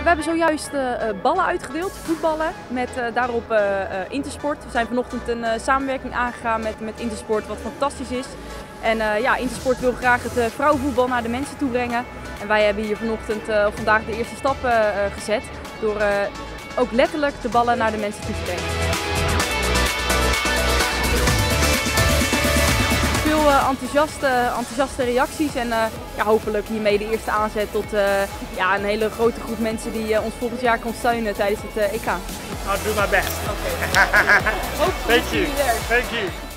We hebben zojuist uh, ballen uitgedeeld, voetballen, met uh, daarop Intersport. We zijn vanochtend een samenwerking aangegaan met, met Intersport, wat fantastisch is. En ja, Intersport wil graag het vrouwenvoetbal naar de mensen toe brengen. En wij hebben hier vanochtend, of vandaag de eerste stap gezet door ook letterlijk de ballen naar de mensen toe te brengen. Enthousiaste, enthousiaste reacties en ja, hopelijk hiermee de eerste aanzet tot ja, een hele grote groep mensen die ons volgend jaar kan steunen tijdens het EK. I'll do my best. Okay. Thank you. Thank you.